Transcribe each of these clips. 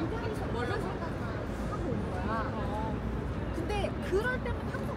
그거에서 원래 생각만 하고 온 거야. 근데 그럴 때면 항상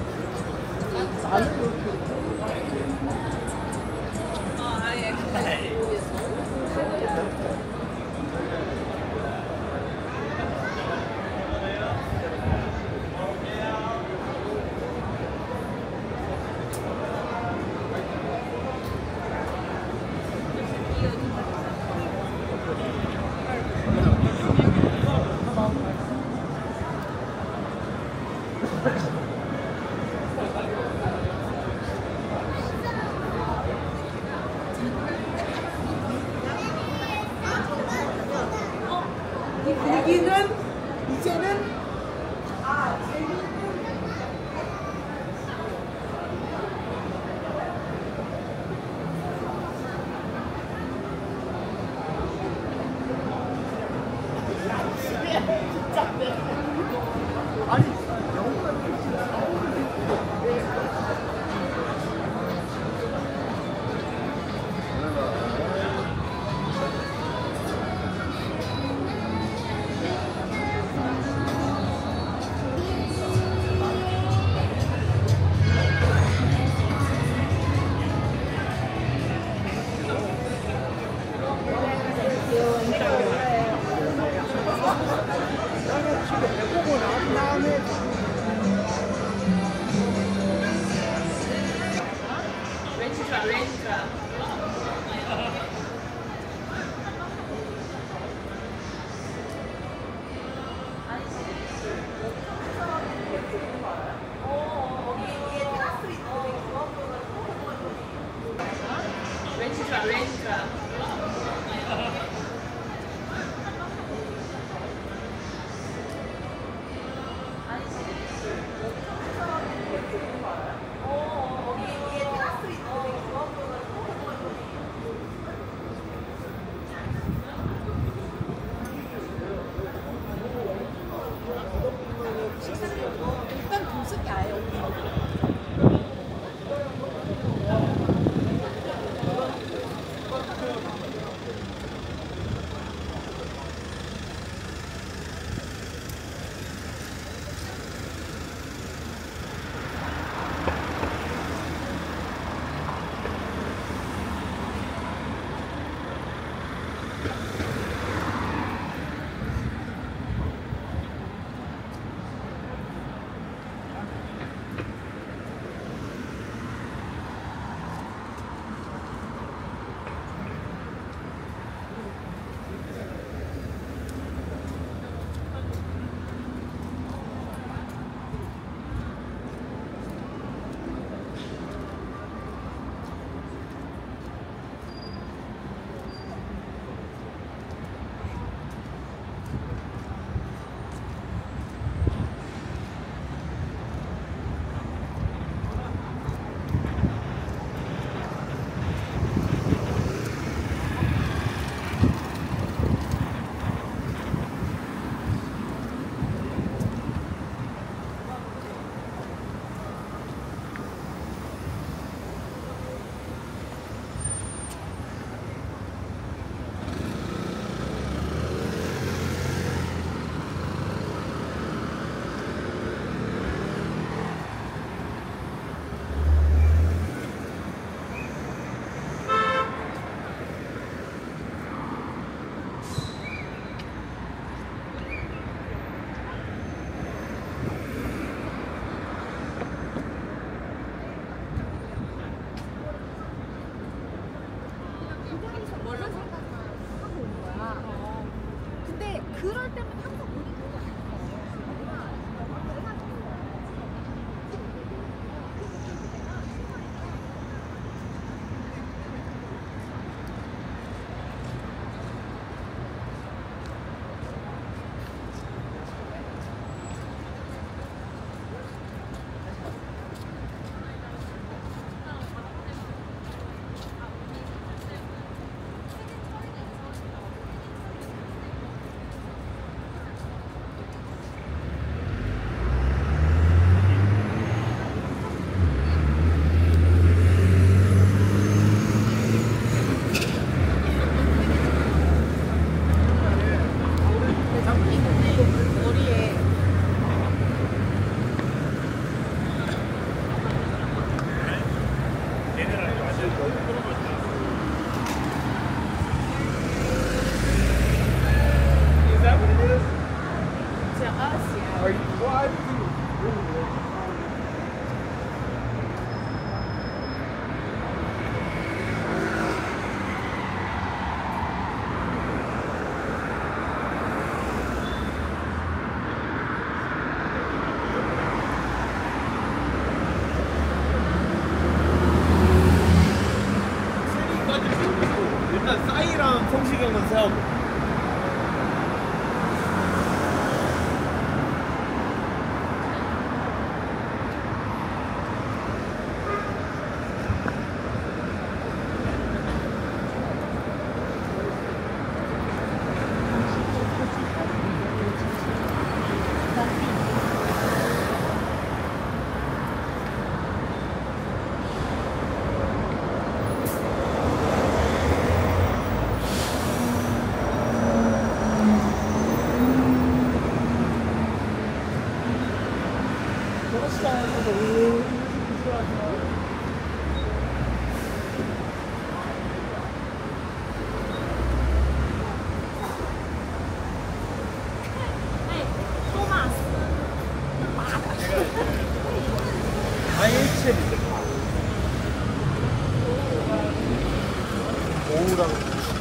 오우라고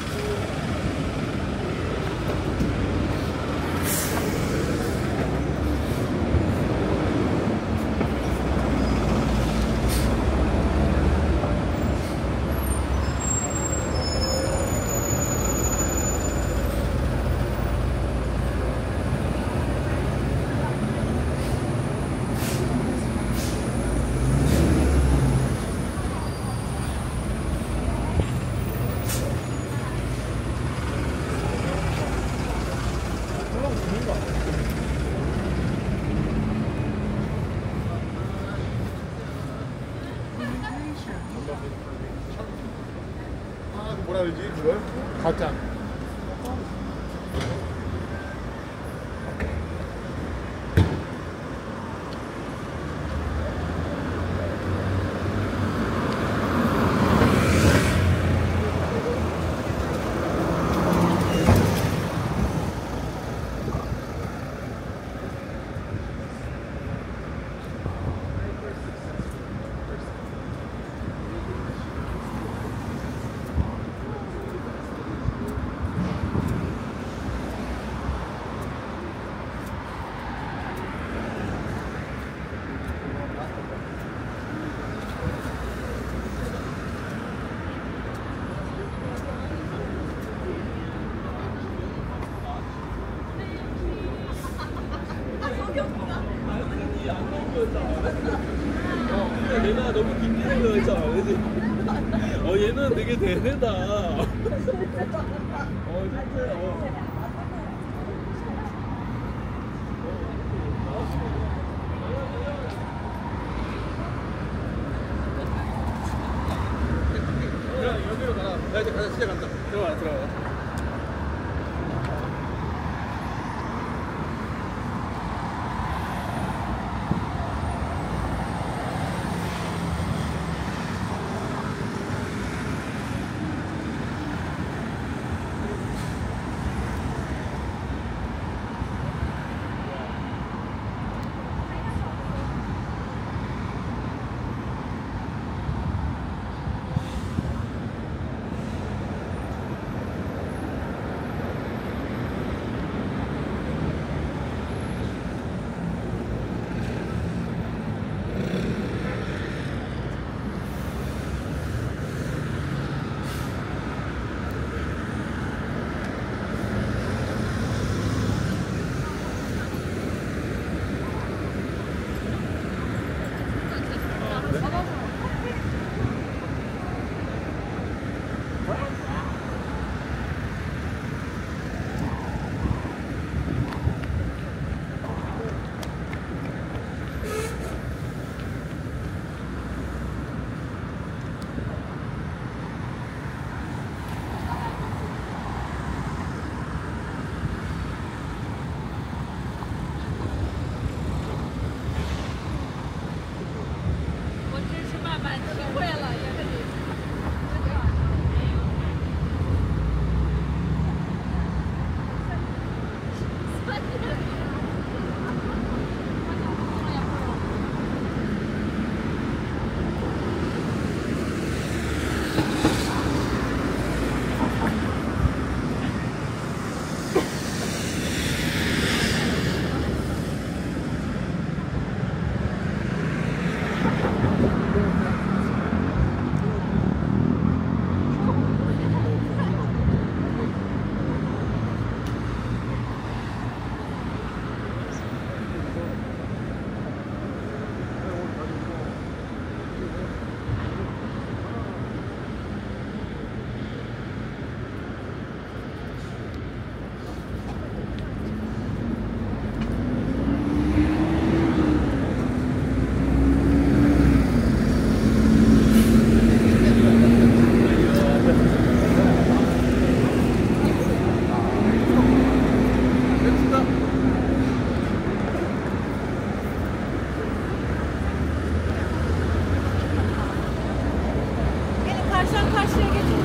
되게 대단하다. Akşam karşıya geçin.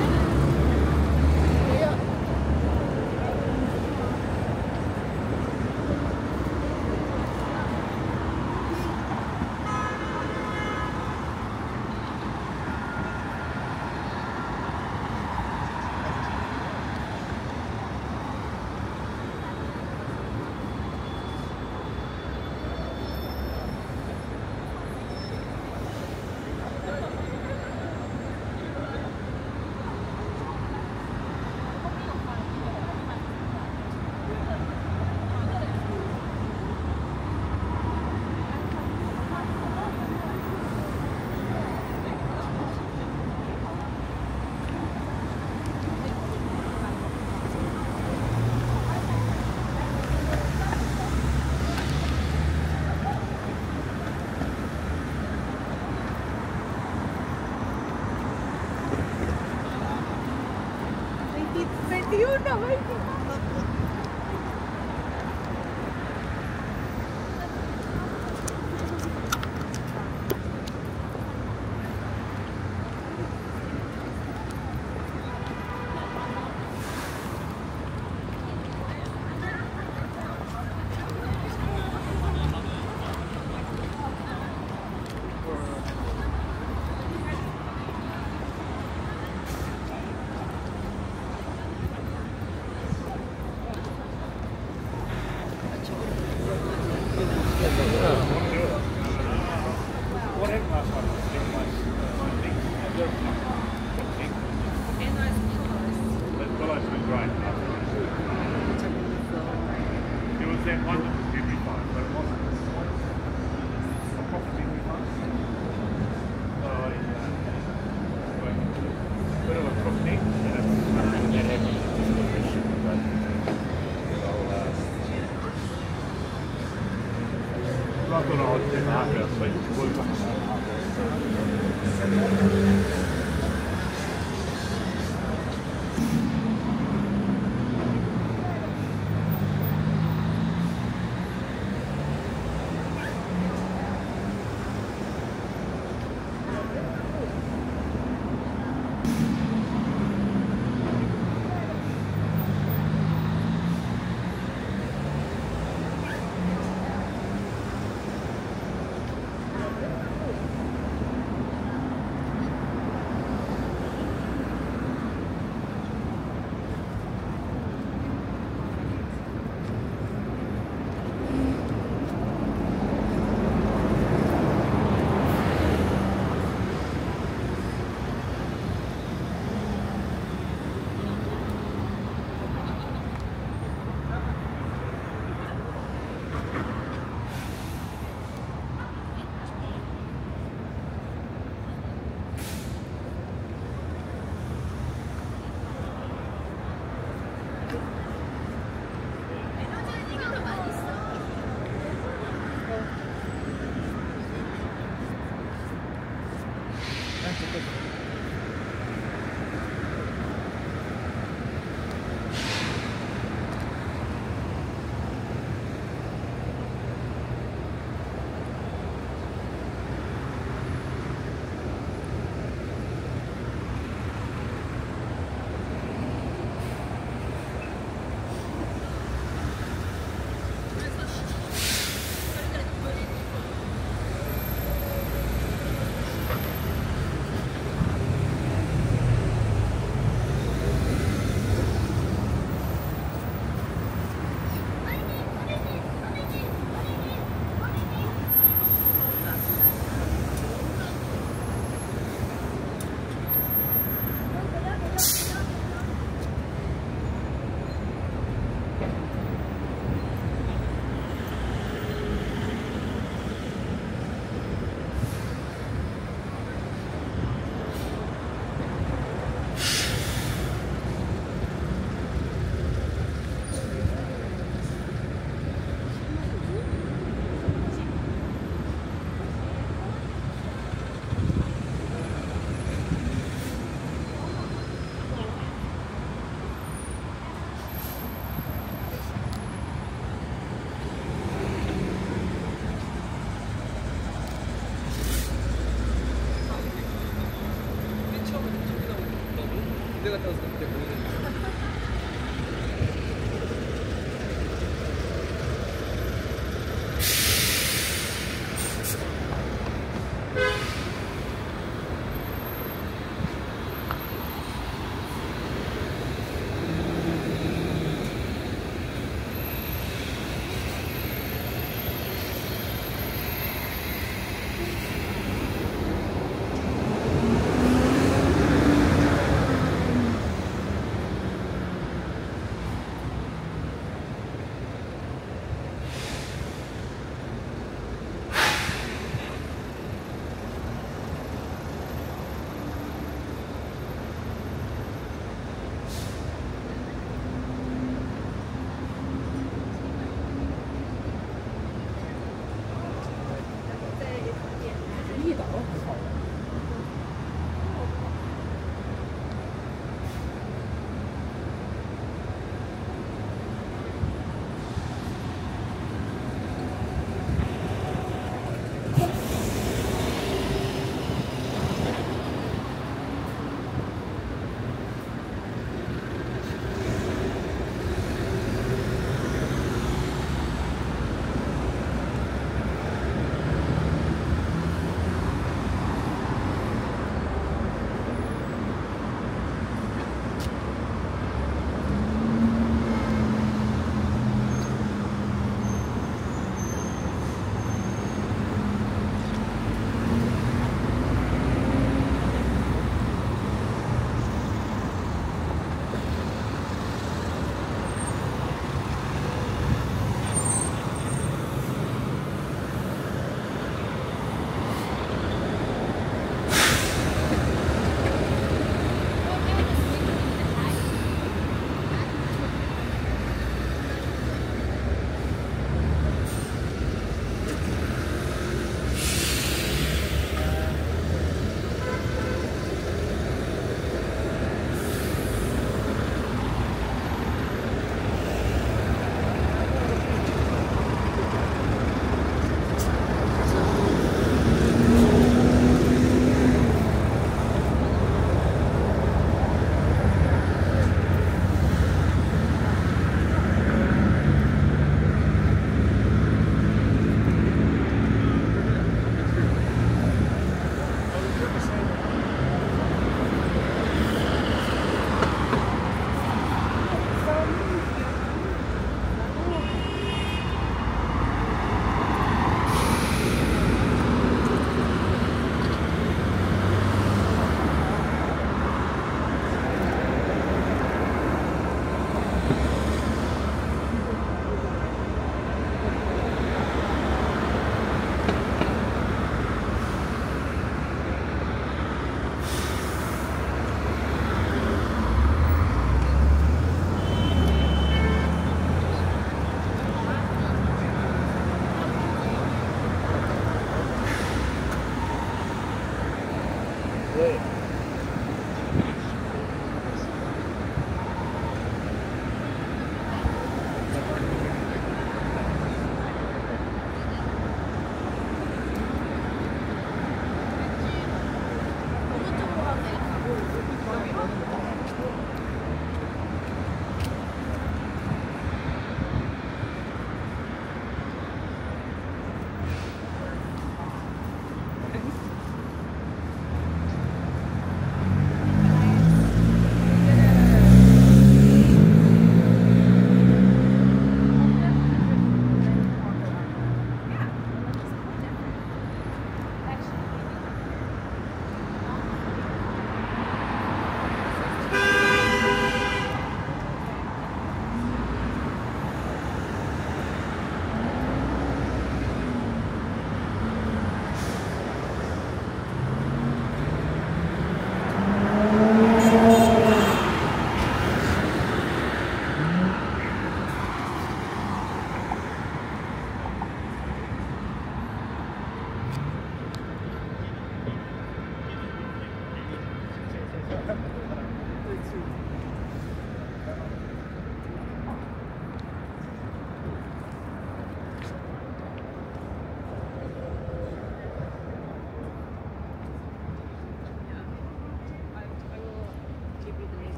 どうぞ。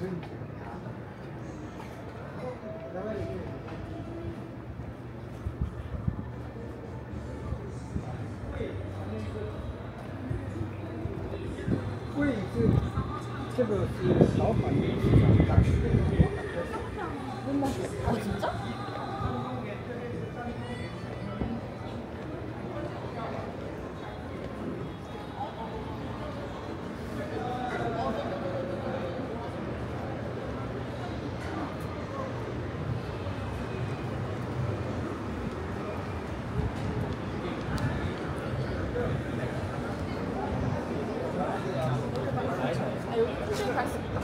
会 갈수 있다.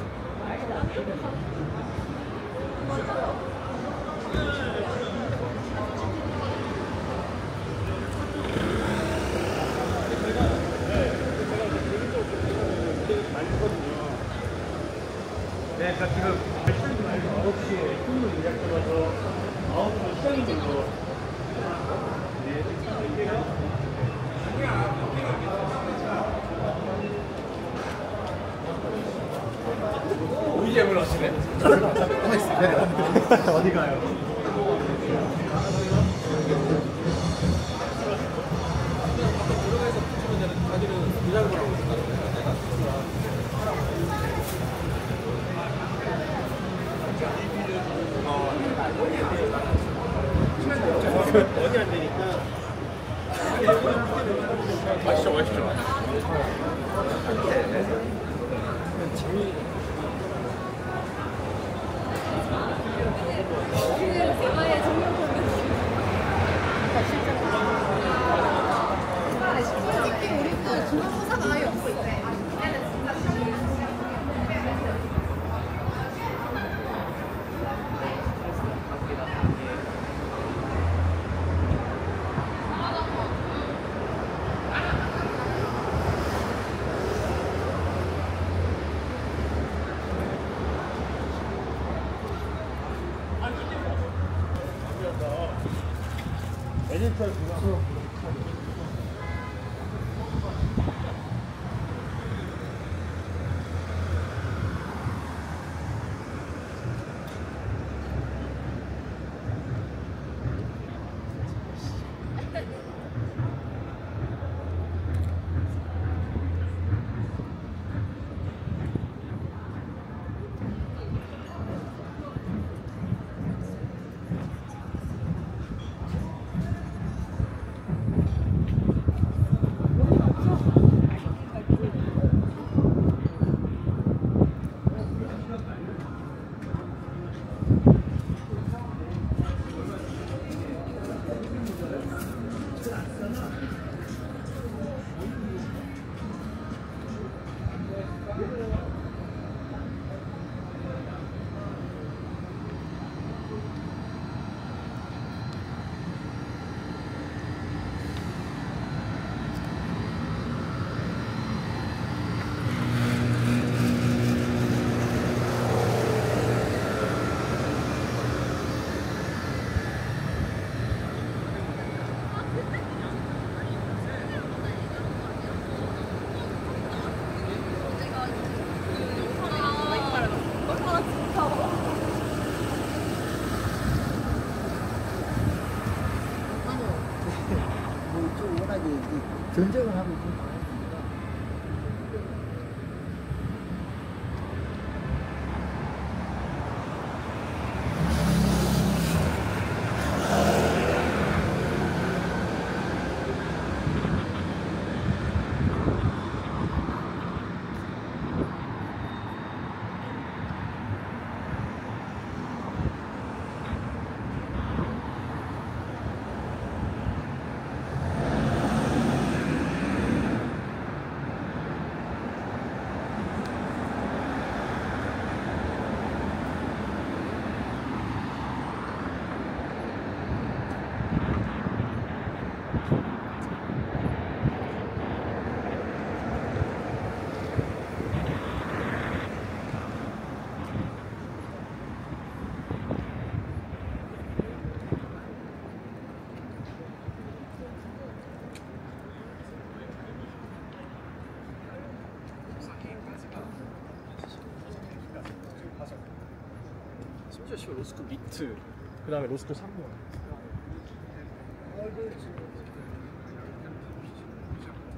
심지어 씨발 로스쿨 리트. 그 다음에 로스쿨 3번.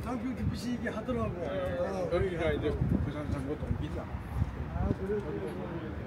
장교 기피시기 하더라고. 여기가 이제 부산 장고 동기잖아 아, 그래, 그래.